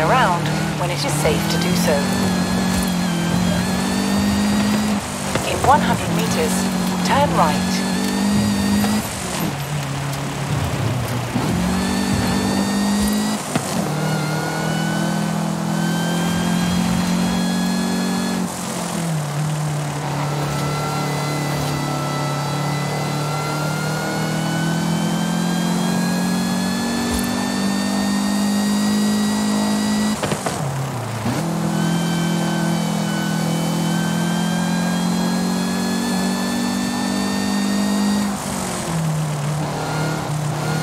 Around when it is safe to do so. In 100 meters, turn right.